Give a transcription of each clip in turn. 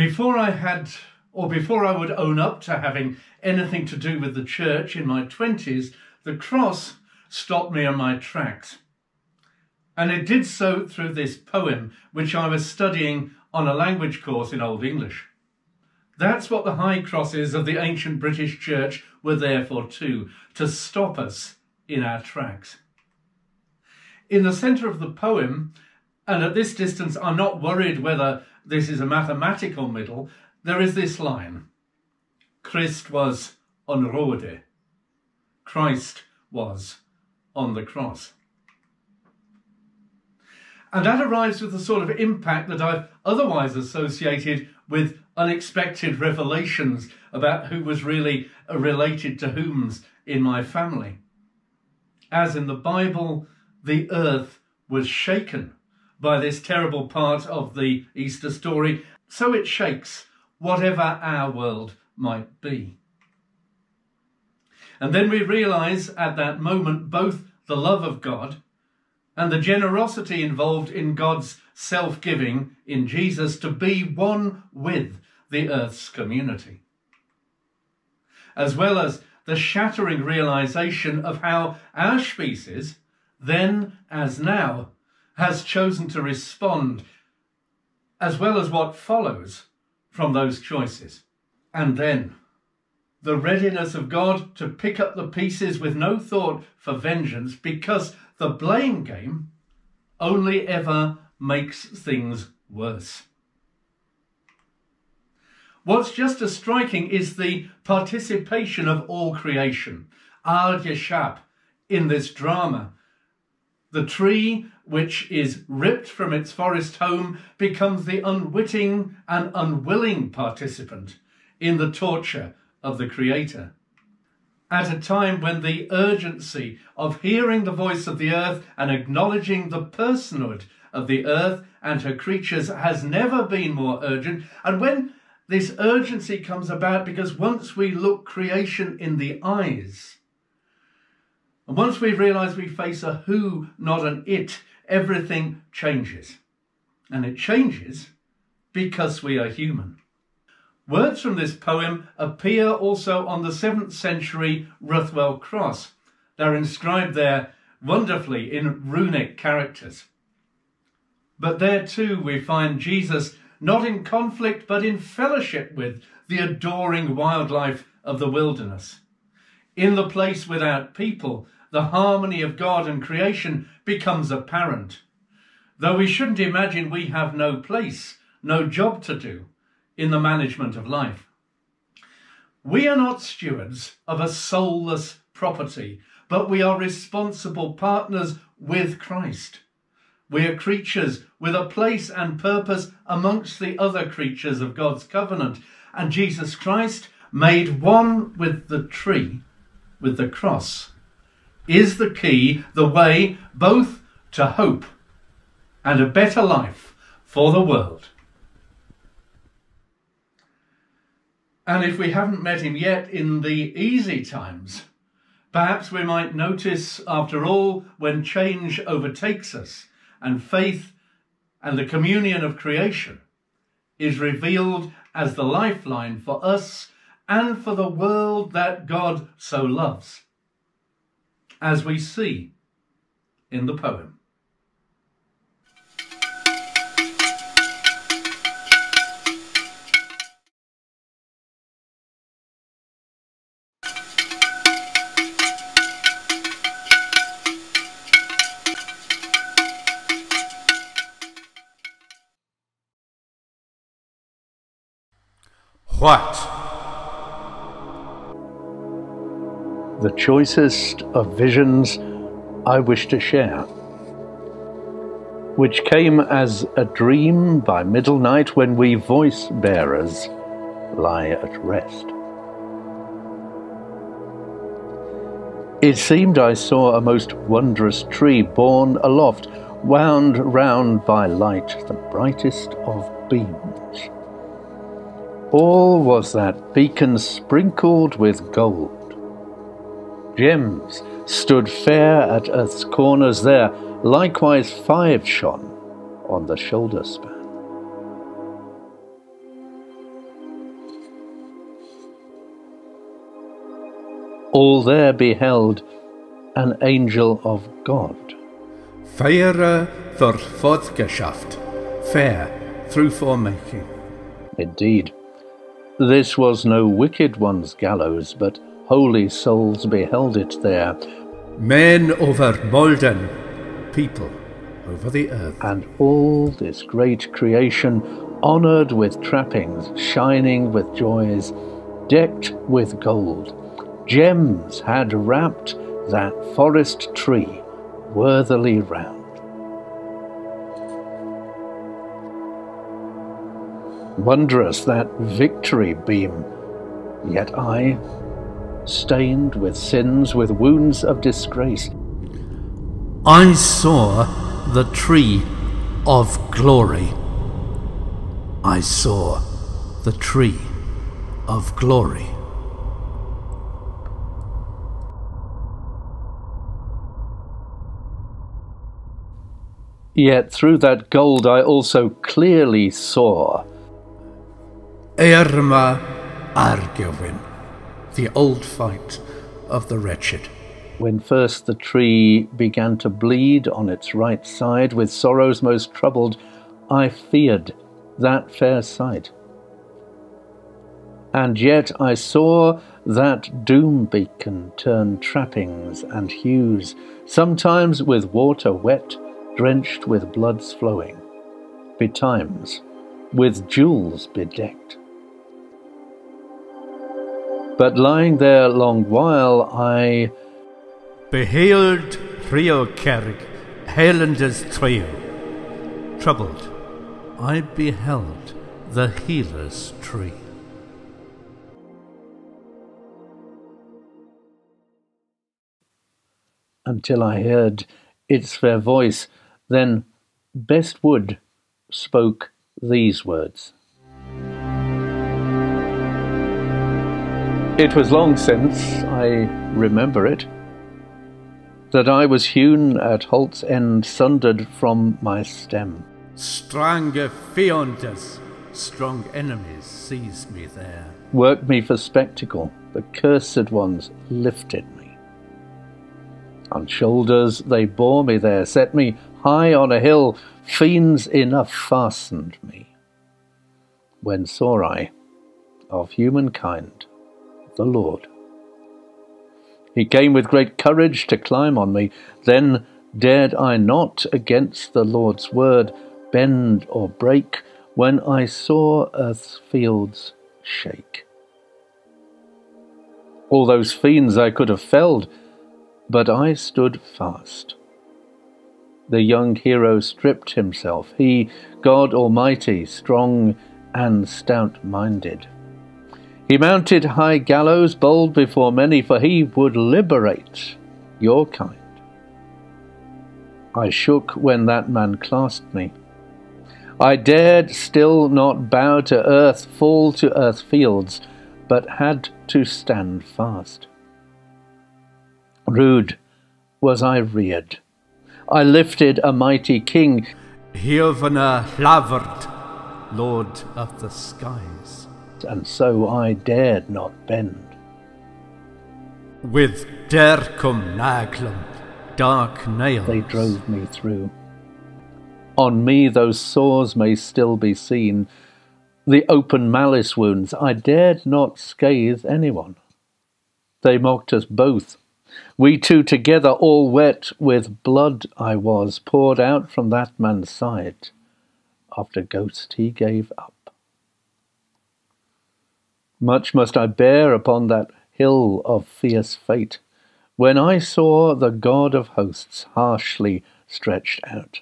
Before I had, or before I would own up to having anything to do with the church in my 20s, the cross stopped me in my tracks. And it did so through this poem, which I was studying on a language course in Old English. That's what the high crosses of the ancient British church were there for too, to stop us in our tracks. In the centre of the poem, and at this distance I'm not worried whether this is a mathematical middle, there is this line. Christ was on Rode. Christ was on the cross. And that arrives with the sort of impact that I've otherwise associated with unexpected revelations about who was really uh, related to whom's in my family. As in the Bible, the earth was shaken by this terrible part of the Easter story, so it shakes whatever our world might be. And then we realize at that moment both the love of God and the generosity involved in God's self giving in Jesus to be one with the earth's community. As well as the shattering realization of how our species, then as now, has chosen to respond, as well as what follows from those choices. And then the readiness of God to pick up the pieces with no thought for vengeance because the blame game only ever makes things worse. What's just as striking is the participation of all creation, Al Yashab, in this drama. The tree, which is ripped from its forest home, becomes the unwitting and unwilling participant in the torture of the Creator at a time when the urgency of hearing the voice of the earth and acknowledging the personhood of the earth and her creatures has never been more urgent. And when this urgency comes about, because once we look creation in the eyes, and once we realize we face a who, not an it, everything changes. And it changes because we are human. Words from this poem appear also on the 7th century Ruthwell cross. They're inscribed there wonderfully in runic characters. But there too we find Jesus not in conflict but in fellowship with the adoring wildlife of the wilderness. In the place without people, the harmony of God and creation becomes apparent. Though we shouldn't imagine we have no place, no job to do, in the management of life. We are not stewards of a soulless property, but we are responsible partners with Christ. We are creatures with a place and purpose amongst the other creatures of God's covenant. And Jesus Christ, made one with the tree, with the cross, is the key, the way both to hope and a better life for the world. And if we haven't met him yet in the easy times, perhaps we might notice, after all, when change overtakes us and faith and the communion of creation is revealed as the lifeline for us and for the world that God so loves, as we see in the poem. What? The choicest of visions I wish to share, which came as a dream by middle night when we voice bearers lie at rest. It seemed I saw a most wondrous tree borne aloft, wound round by light, the brightest of beams. All was that beacon sprinkled with gold gems stood fair at earth's corners there, likewise five shone on the shoulder span. All there beheld an angel of God. Feira through Fortgeschaft, fair through foremaking. Indeed, this was no wicked one's gallows, but holy souls beheld it there. Men over Molden, people over the earth. And all this great creation, honoured with trappings, shining with joys, decked with gold, gems had wrapped that forest tree worthily round. Wondrous that victory beam, yet I, stained with sins, with wounds of disgrace, I saw the tree of glory. I saw the tree of glory. Yet through that gold I also clearly saw Eirma Argewin, the old fight of the wretched. When first the tree began to bleed on its right side, with sorrows most troubled, I feared that fair sight. And yet I saw that doom beacon turn trappings and hues, sometimes with water wet, drenched with bloods flowing, betimes with jewels bedecked. But lying there long while, I beheld Rio Kerg, Helender's trio. Troubled, I beheld the healer's tree. Until I heard its fair voice then Bestwood spoke these words. It was long since, I remember it, that I was hewn at Holt's end, sundered from my stem. Strange fiandas, strong enemies seized me there. Worked me for spectacle, the cursed ones lifted me. On shoulders they bore me there, set me high on a hill, fiends enough fastened me. When saw I of humankind the Lord? He came with great courage to climb on me. Then dared I not against the Lord's word bend or break when I saw earth's fields shake. All those fiends I could have felled, but I stood fast the young hero stripped himself, he, God Almighty, strong and stout minded. He mounted high gallows, bold before many, for he would liberate your kind. I shook when that man clasped me. I dared still not bow to earth, fall to earth fields, but had to stand fast. Rude was I reared I lifted a mighty king. Hiovana Hlavert, Lord of the skies. And so I dared not bend. With Derkum Naglum, dark nails. They drove me through. On me those sores may still be seen, the open malice wounds. I dared not scathe anyone. They mocked us both we two together, all wet with blood I was, poured out from that man's side, after ghost he gave up. Much must I bear upon that hill of fierce fate, when I saw the God of hosts harshly stretched out.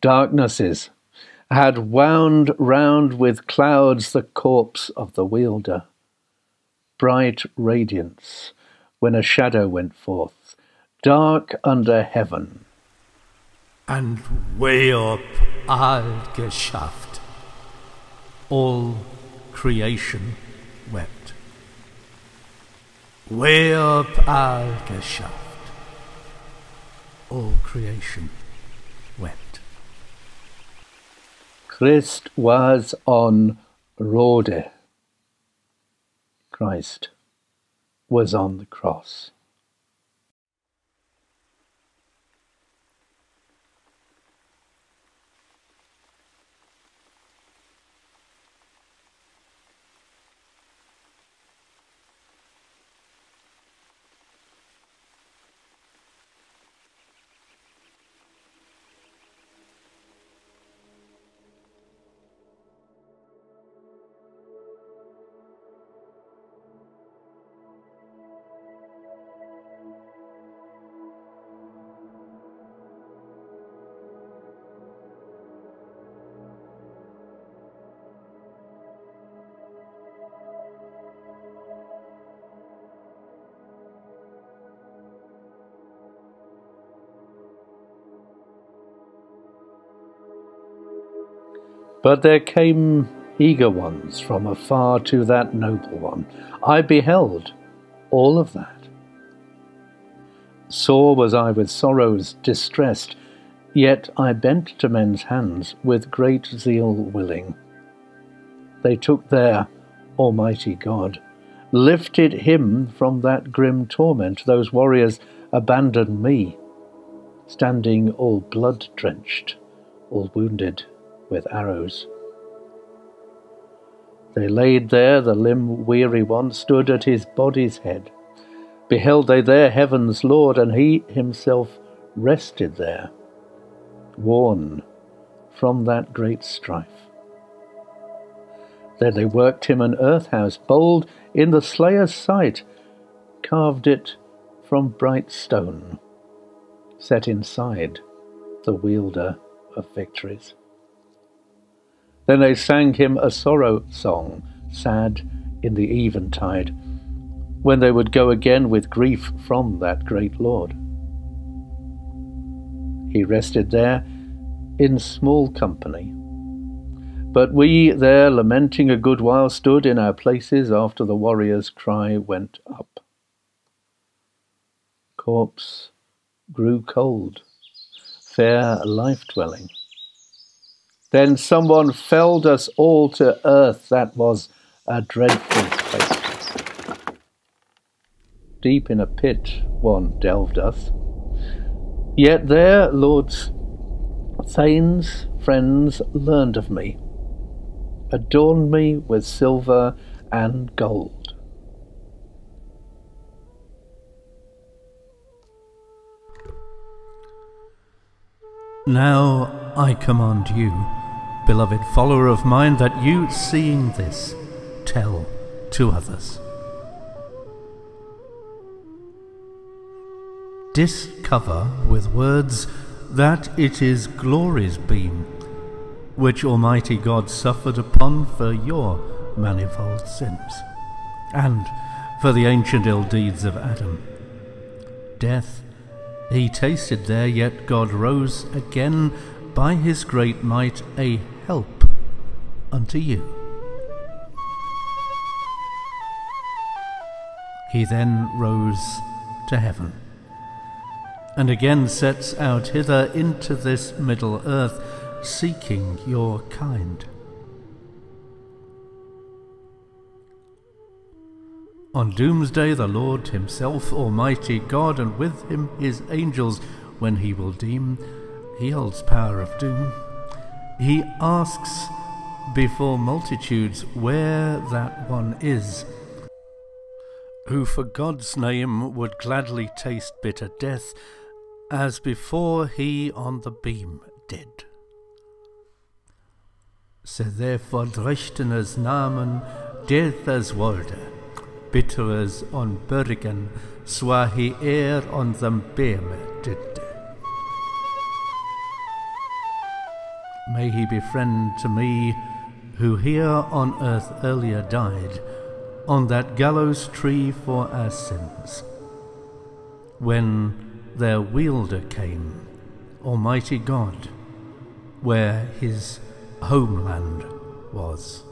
Darknesses had wound round with clouds the corpse of the wielder. Bright radiance when a shadow went forth, dark under heaven. And way up all Geschäft, all creation wept. Way up all Geschäft, all creation wept. Christ was on Rode. Christ was on the cross. But there came eager ones from afar to that noble one. I beheld all of that. Sore was I with sorrows distressed, yet I bent to men's hands with great zeal willing. They took their Almighty God, lifted him from that grim torment. Those warriors abandoned me, standing all blood drenched, all wounded with arrows. They laid there the limb weary one, stood at his body's head. Beheld they there heaven's Lord, and he himself rested there, worn from that great strife. There they worked him an earth house, bold in the slayer's sight, carved it from bright stone, set inside the wielder of victories. Then they sang him a sorrow song, sad in the eventide, when they would go again with grief from that great Lord. He rested there in small company. But we there, lamenting a good while, stood in our places after the warrior's cry went up. Corpse grew cold, fair life dwelling then someone felled us all to earth. That was a dreadful fate. Deep in a pit one delved us. Yet there, lords, thanes, friends learned of me, adorned me with silver and gold. Now I command you beloved follower of mine, that you, seeing this, tell to others. Discover with words that it is glory's beam which Almighty God suffered upon for your manifold sins, and for the ancient ill deeds of Adam. Death he tasted there, yet God rose again by his great might a help unto you. He then rose to heaven, and again sets out hither into this middle earth, seeking your kind. On doomsday, the Lord Himself, Almighty God, and with Him His angels, when He will deem, He holds power of doom he asks before multitudes where that one is, who for God's name would gladly taste bitter death, as before he on the beam did. Se therefore drechtenes Namen death as wolde, bitteres on bergen, swahi er on them beame May he be friend to me, who here on earth earlier died, on that gallows tree for our sins. When their wielder came, Almighty God, where his homeland was.